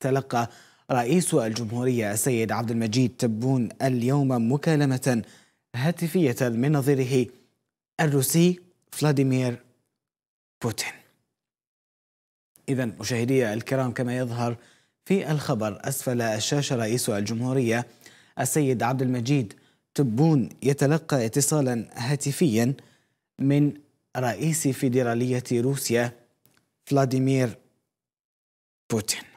تلقى رئيس الجمهورية السيد عبد المجيد تبون اليوم مكالمة هاتفية من نظيره الروسي فلاديمير بوتين. إذا مشاهدي الكرام كما يظهر في الخبر أسفل الشاشة رئيس الجمهورية السيد عبد المجيد تبون يتلقى اتصالا هاتفيا من رئيس فيدرالية روسيا فلاديمير بوتين.